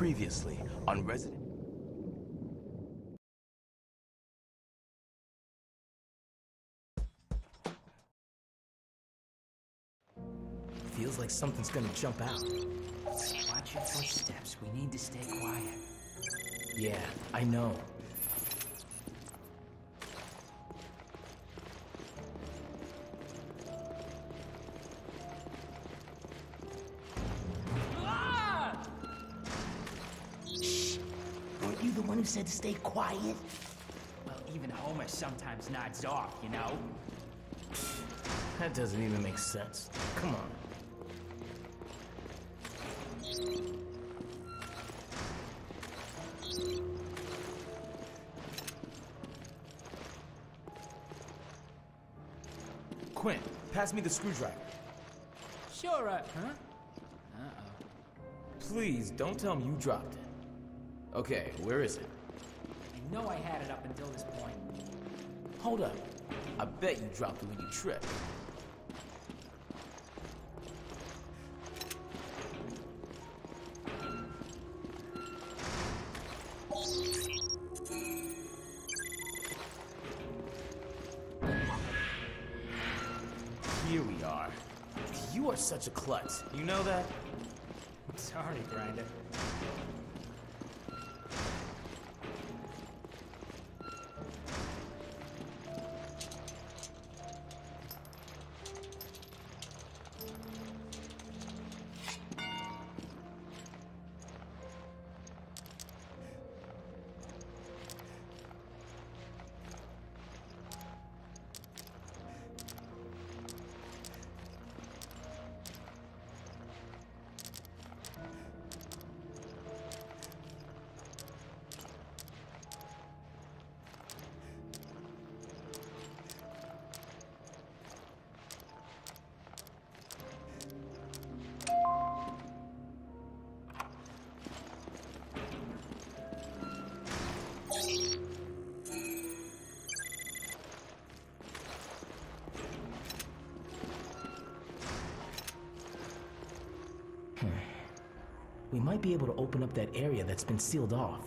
Previously on Resident. Feels like something's gonna jump out. Watch your footsteps. We need to stay quiet. Yeah, I know. Said to stay quiet? Well, even Homer sometimes nods off, you know? That doesn't even make sense. Come on. Quint, pass me the screwdriver. Sure, huh? uh, huh? Please, don't tell me you dropped it. Okay, where is it? I know I had it up until this point. Hold up. I bet you dropped it when you tripped. Here we are. You are such a klutz. You know that? Sorry, Grinder. We might be able to open up that area that's been sealed off.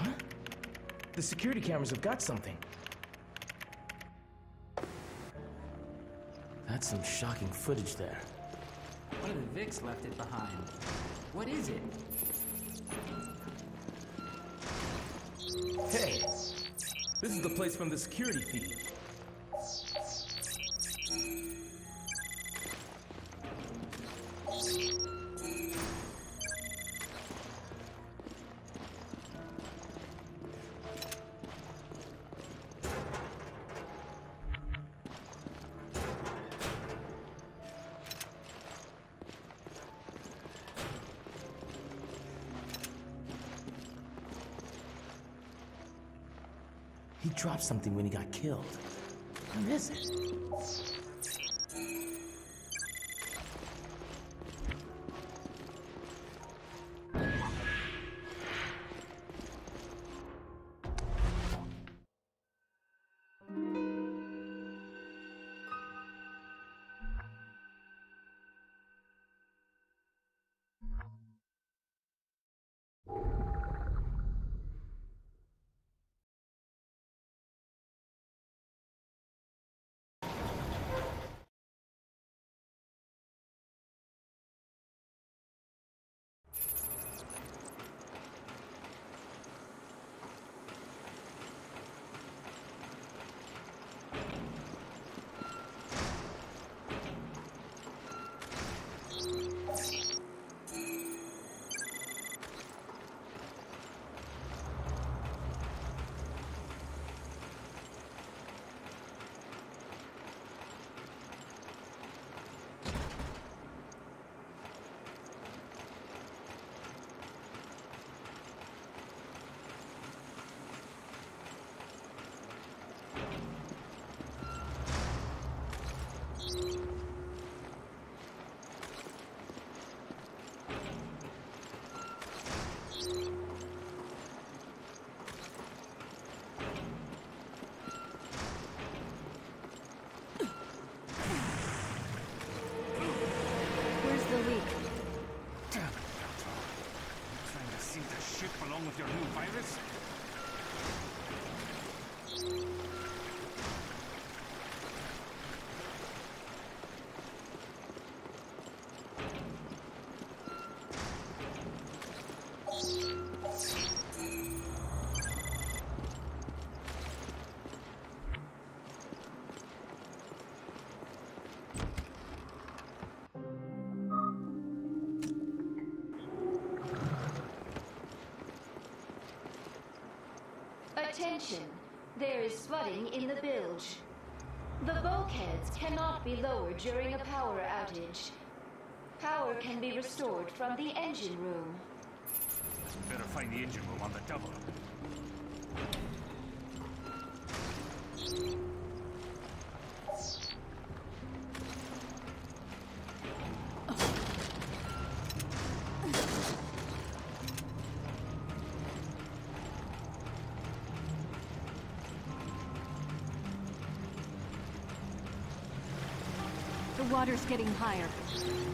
Huh? The security cameras have got something. That's some shocking footage there. One of the Vicks left it behind. What is it? Hey! This is the place from the security feed. He dropped something when he got killed. What is it? Attention! There is flooding in the bilge. The bulkheads cannot be lowered during a power outage. Power can be restored from the engine room. Better find the engine room on the double. Water's getting higher.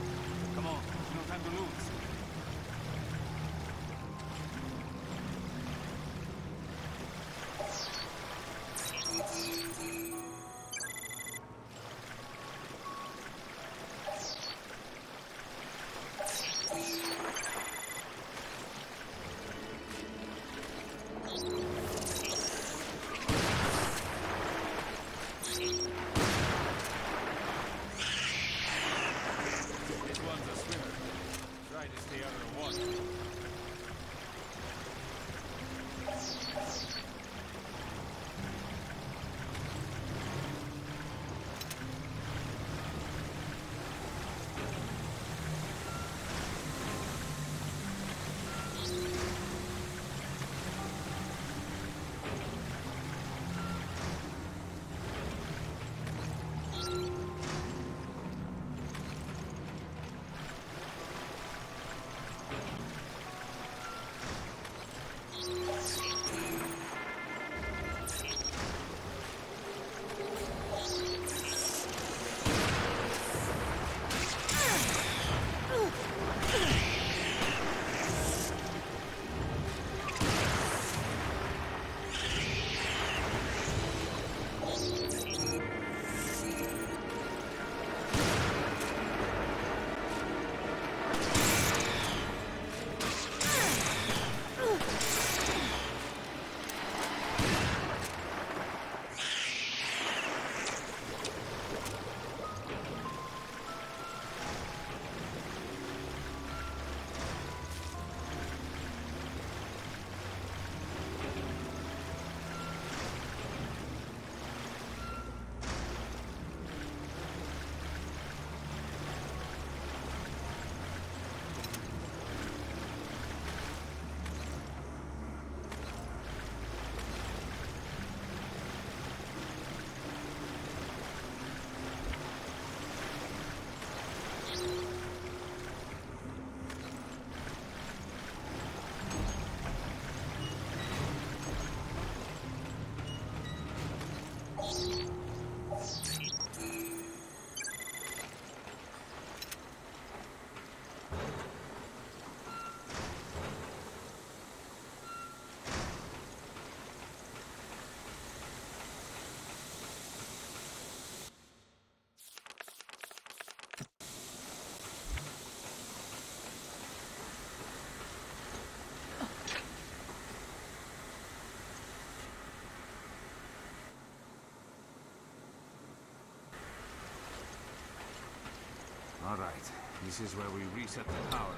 Right, this is where we reset the power.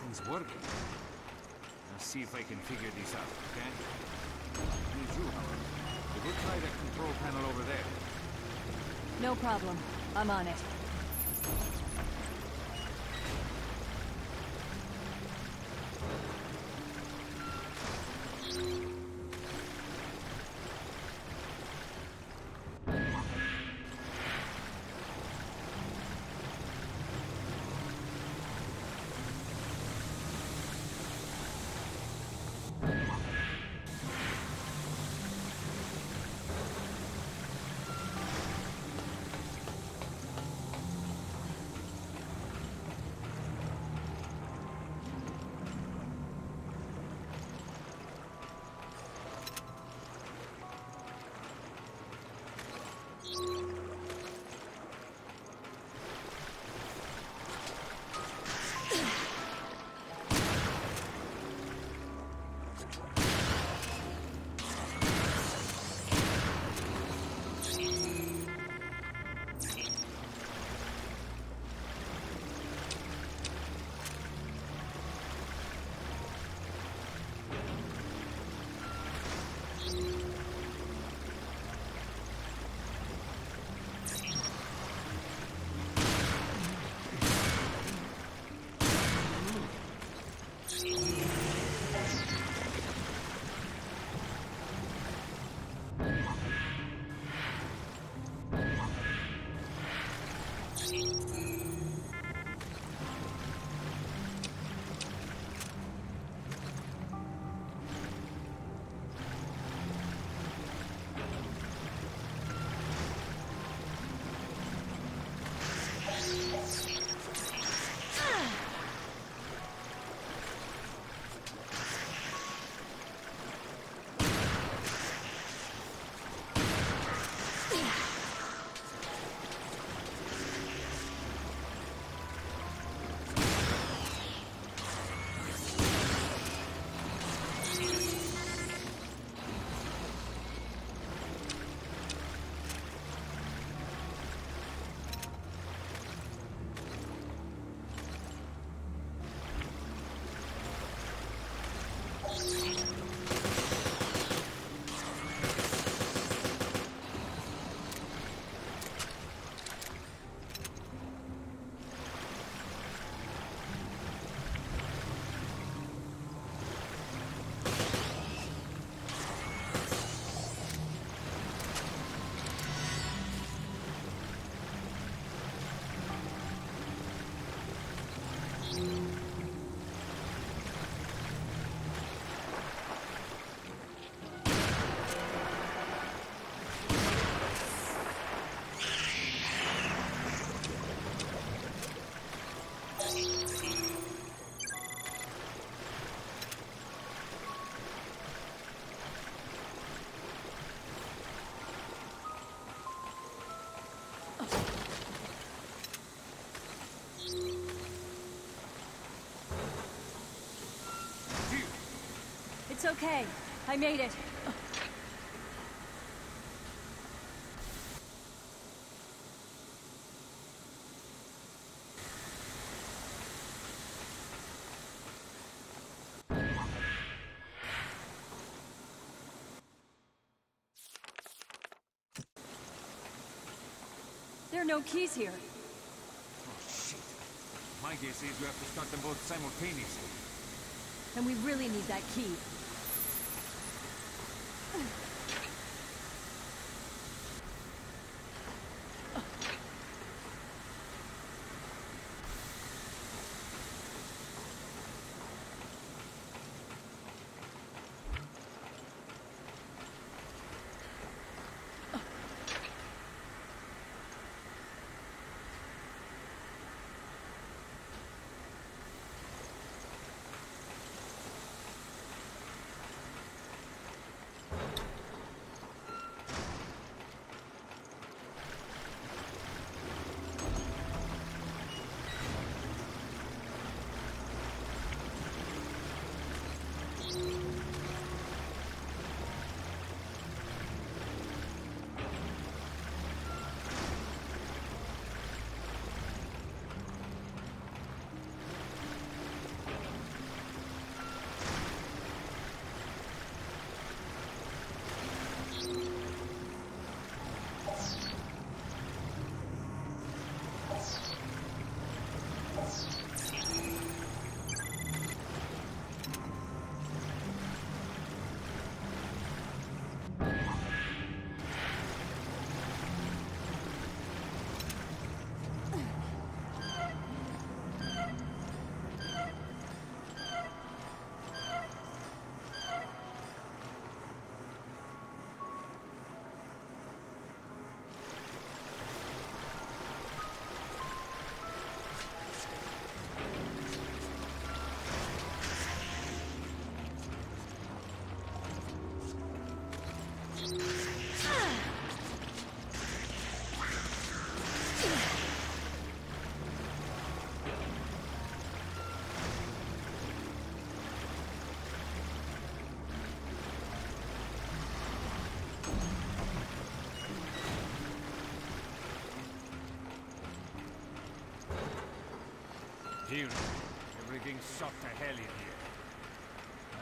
Things working. Let's see if I can figure this out, okay? Need you, however. We will try that control panel over there. No problem. I'm on it. Okay, I made it. There are no keys here. Oh, shit. My guess is we have to start them both simultaneously. And we really need that key. Shot to hell in here.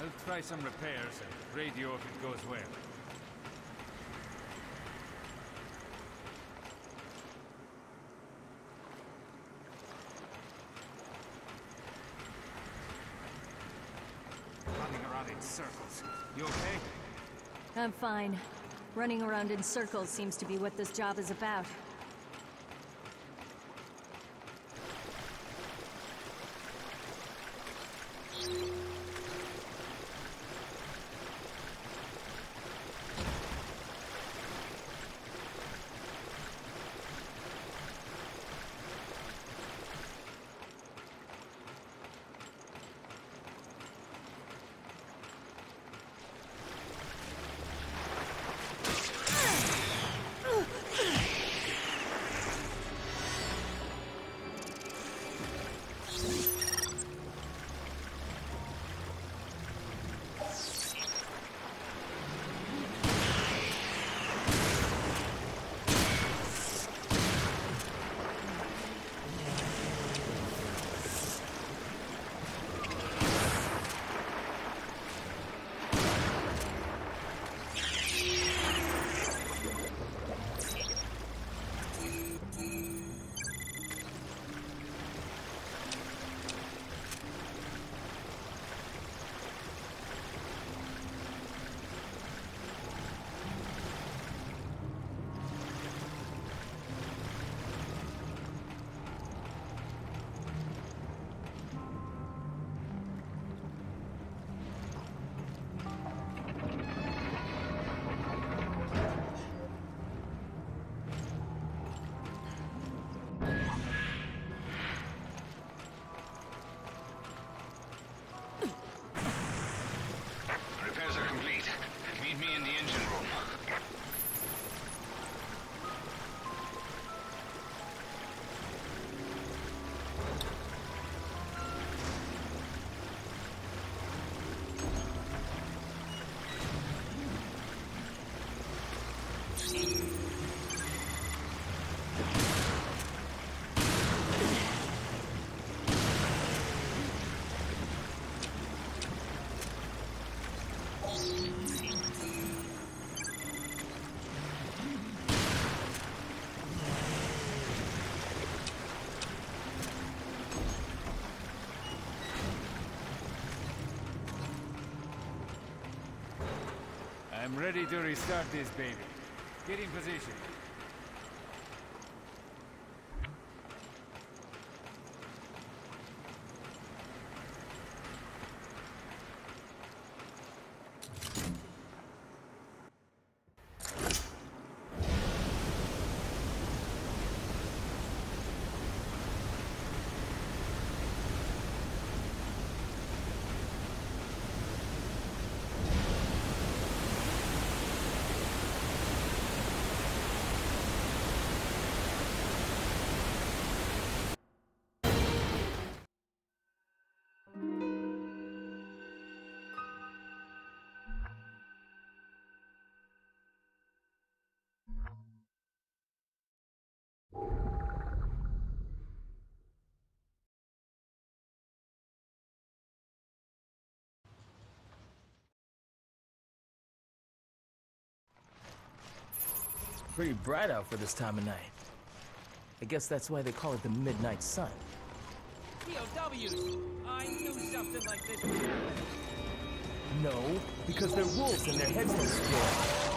I'll try some repairs and radio if it goes well. Running around in circles. You okay? I'm fine. Running around in circles seems to be what this job is about. Ready to restart this baby. Get in position. Pretty bright out for this time of night. I guess that's why they call it the Midnight Sun. POWs! I knew something like this. No, because they're wolves and their heads don't split.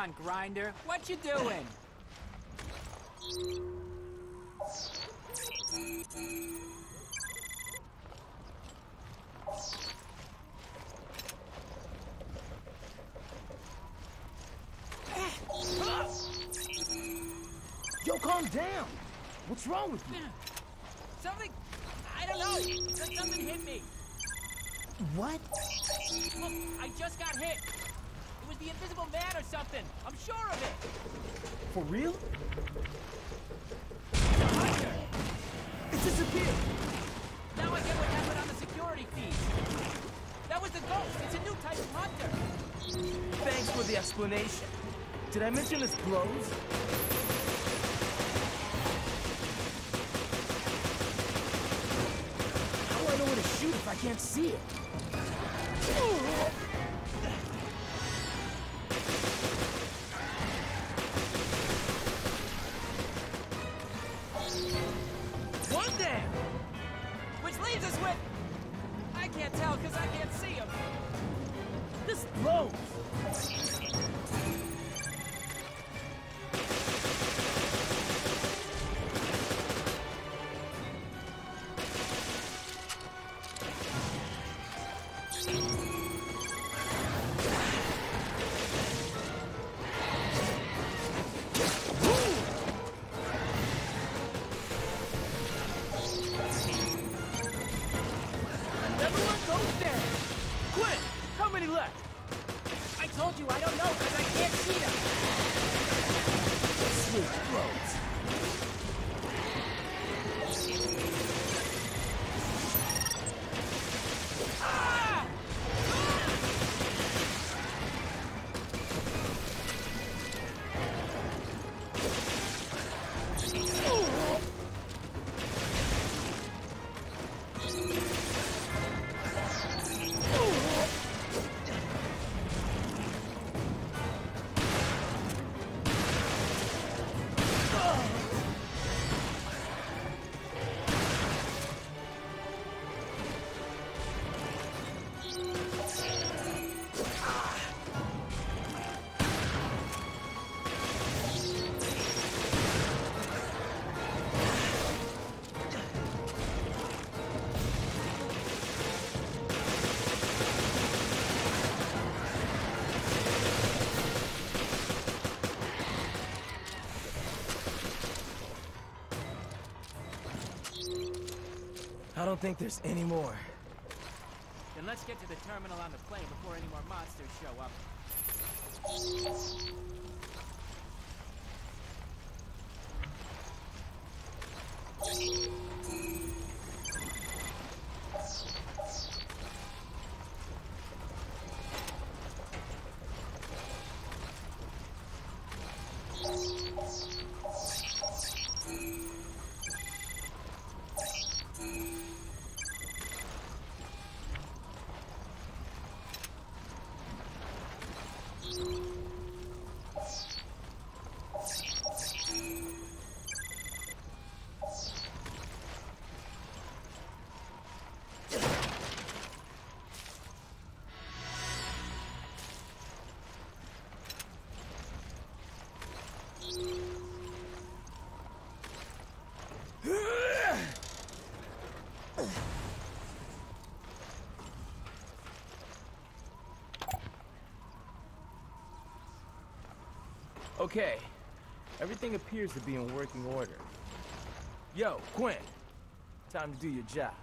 On, Grinder. What you doing? Yo, calm down. What's wrong with you? Something... I don't know. Something hit me. What? Look, I just got hit. The Invisible Man or something. I'm sure of it. For real? It disappeared. Now I get what happened on the security feed. That was the ghost. It's a new type of hunter. Thanks for the explanation. Did I mention this glows? How do I know where to shoot if I can't see it? Everyone goes there! Quint, how many left? I told you I don't know because I can't see them. Swift roads. Don't think there's any more. Then let's get to the terminal on the plane before any more monsters show up. Okay, everything appears to be in working order. Yo, Quint, time to do your job.